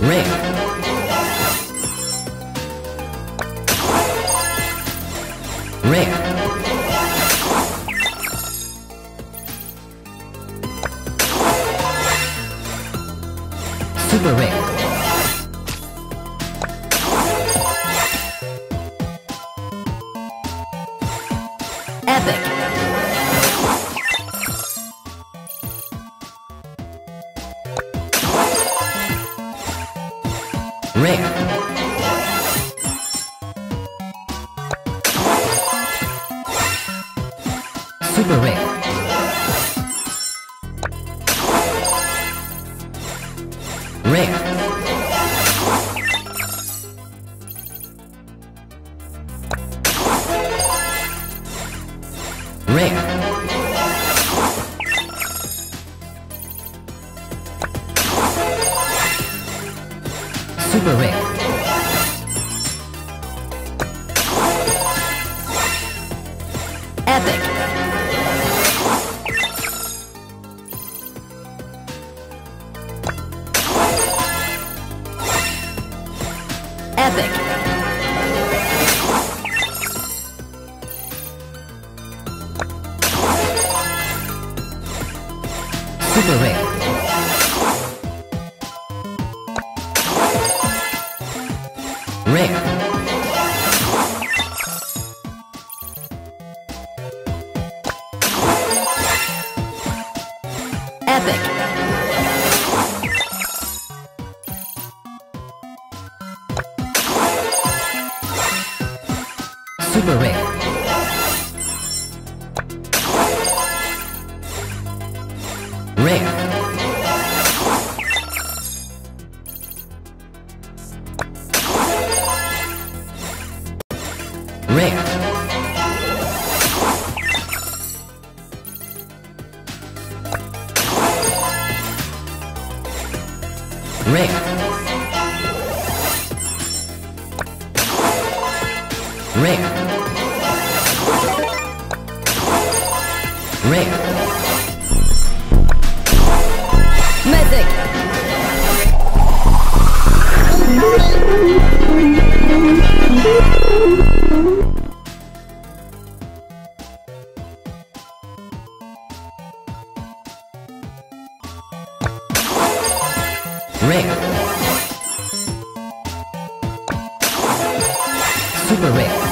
Rare. Rare. Super rare. Rare. Super rare. Rare. Super rare. Epic. Epic. Super rare. Rare. Epic. Super. Rare. Rare. Rare. Rare. Rare. Rare. Super rare.